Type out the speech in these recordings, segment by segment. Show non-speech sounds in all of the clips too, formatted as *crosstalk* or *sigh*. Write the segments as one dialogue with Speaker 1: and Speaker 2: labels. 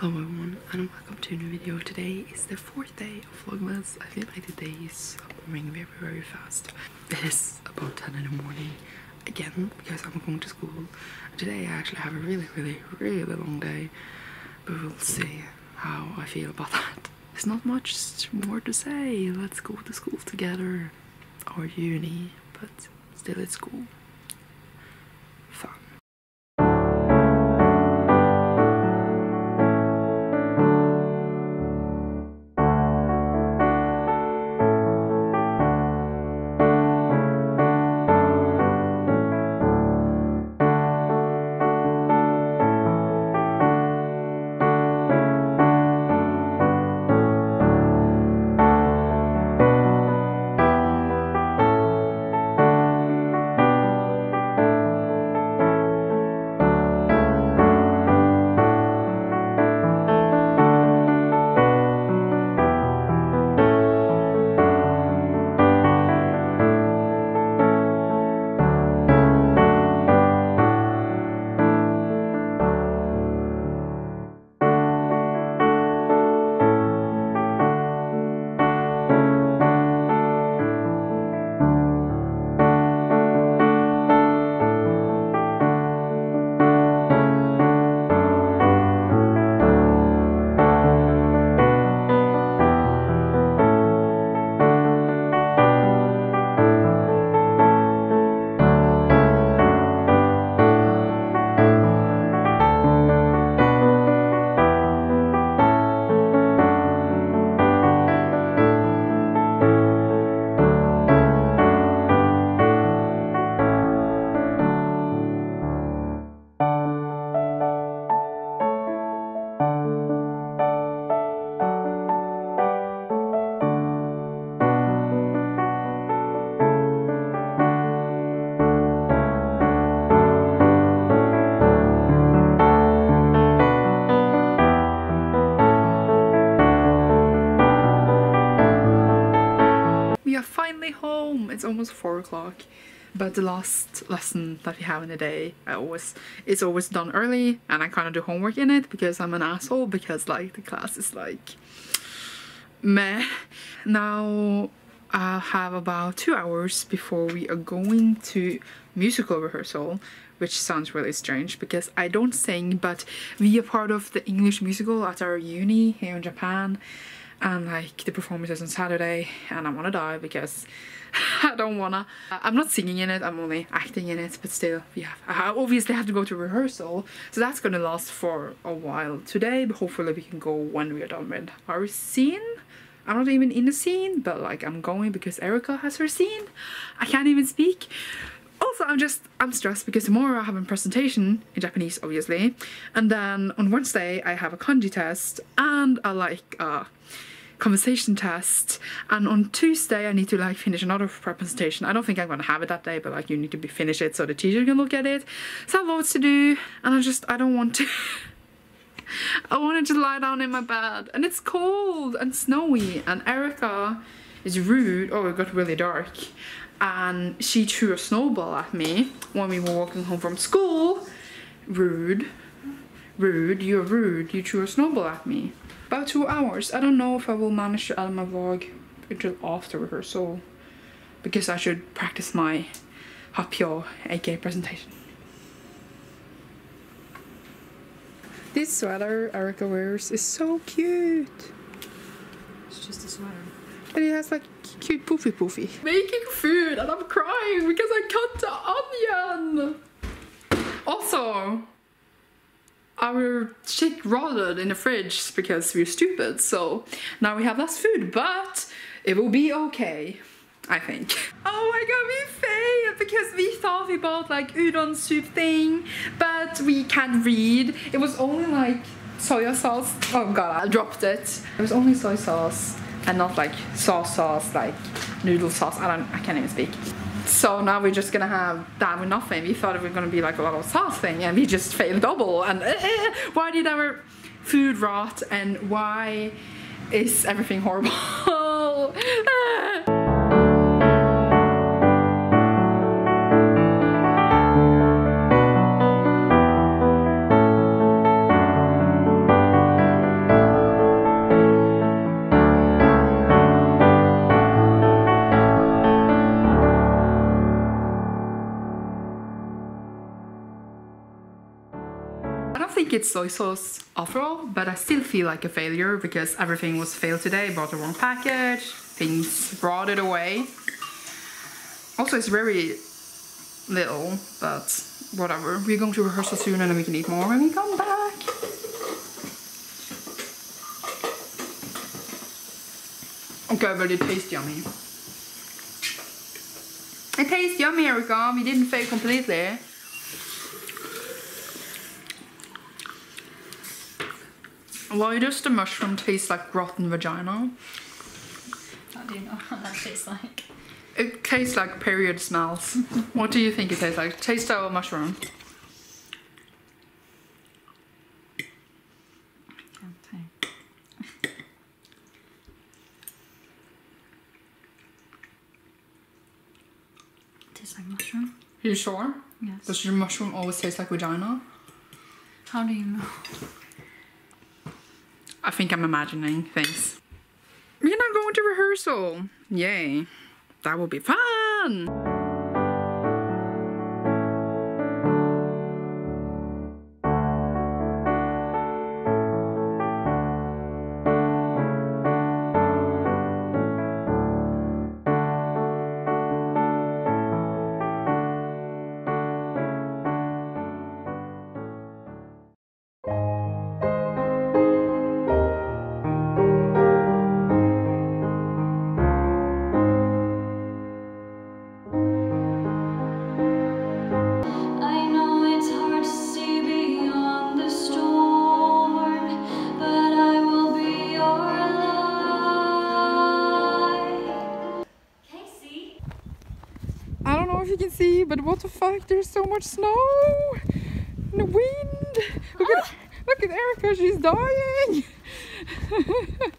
Speaker 1: Hello everyone and welcome to a new video. Today is the fourth day of Vlogmas. I feel like the days are moving very very fast. It is about 10 in the morning again because I'm going to school. Today I actually have a really really really long day but we'll see how I feel about *laughs* that. There's not much more to say. Let's go to school together. Or uni, but still it's school. Almost four o'clock. But the last lesson that we have in the day, I always it's always done early, and I kind of do homework in it because I'm an asshole. Because like the class is like meh. Now I have about two hours before we are going to musical rehearsal, which sounds really strange because I don't sing, but we are part of the English musical at our uni here in Japan and like the performance is on Saturday and I wanna die because *laughs* I don't wanna. I'm not singing in it I'm only acting in it but still have I obviously have to go to rehearsal. So that's gonna last for a while today but hopefully we can go when we are done with our scene. I'm not even in the scene but like I'm going because Erica has her scene. I can't even speak. Also I'm just I'm stressed because tomorrow I have a presentation in Japanese obviously. And then on Wednesday I have a kanji test and a like uh conversation test and on Tuesday I need to like finish another presentation. I don't think I'm gonna have it that day but like you need to be finish it so the teacher can look at it. So I have loads to do and I just I don't want to *laughs* I wanted to lie down in my bed. And it's cold and snowy and Erica is rude. Oh it got really dark. And she threw a snowball at me when we were walking home from school. Rude. Rude. You're rude. You threw a snowball at me about two hours I don't know if I will manage to add my vlog until after rehearsal because I should practice my Hapyo aka presentation this sweater Erica wears is so cute
Speaker 2: It's just a sweater.
Speaker 1: and it has like cute poofy poofy. Making food and I'm crying because I cut the onion. Also, our shit rotted in the fridge because we're stupid. So now we have less food, but it will be okay. I think. *laughs* Oh my god, we failed because we thought we bought like udon soup thing, but we can't read. It was only like soya sauce. Oh god, I dropped it. It was only soy sauce and not like sauce sauce, like noodle sauce. I don't, I can't even speak. So now we're just gonna have that with nothing. We thought it was gonna be like a lot of sauce thing, and we just failed double. And eh, eh, eh, why did our food rot? And why is everything horrible? *laughs* Ah. Think it's soy sauce after all, but I still feel like a failure because everything was failed today. Bought the wrong package, things rotted away. Also, it's very little, but whatever. We're going to rehearsal soon and then we can eat more when we come back. Okay, but it tastes yummy. It tastes yummy, Erica. We didn't fail completely. Why does the mushroom taste like rotten vagina?
Speaker 2: How do you know what that tastes like?
Speaker 1: It tastes like period smells. *laughs* what do you think it tastes like? Taste our mushroom.
Speaker 2: Tastes like mushroom?
Speaker 1: You sure?
Speaker 2: Yes.
Speaker 1: Does your mushroom always taste like vagina?
Speaker 2: How do you know?
Speaker 1: I think I'm imagining things. We're not going to rehearsal. Yay. That will be fun.
Speaker 3: But
Speaker 1: what the fuck? There's so much snow and the wind. Look at, look at Erica, she's dying. *laughs*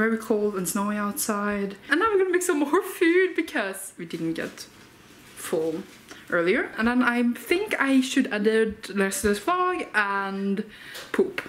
Speaker 1: very cold and snowy outside. And now we're gonna make some more *laughs* food because we didn't get full earlier. And then I think I should edit the rest of this vlog and poop.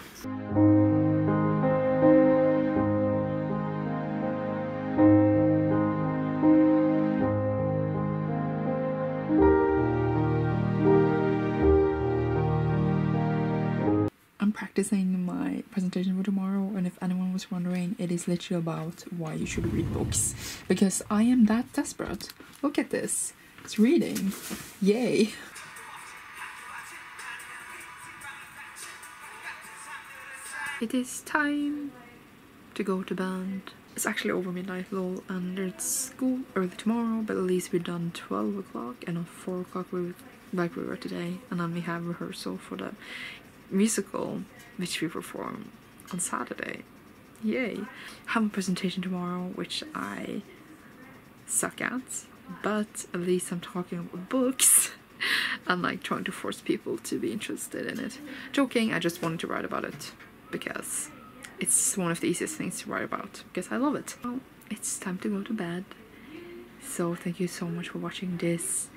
Speaker 1: Practicing my presentation for tomorrow, and if anyone was wondering, it is literally about why you should read books. Because I am that desperate. Look at this. It's reading. Yay. It is time to go to bed. It's actually over midnight, lol, and it's school early tomorrow, but at least we're done 12 o'clock, and at 4 o'clock we were, like we were today, and then we have rehearsal for the musical which we perform on Saturday. Yay! Have a presentation tomorrow which I suck at, but at least I'm talking about books *laughs* and like trying to force people to be interested in it. Joking, I just wanted to write about it because it's one of the easiest things to write about because I love it. Well, it's time to go to bed. So thank you so much for watching this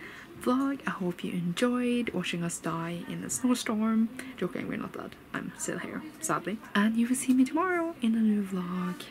Speaker 1: vlog. I hope you enjoyed watching us die in a snowstorm. Joking, we're not dead. I'm still here, sadly. And you will see me tomorrow in a new vlog.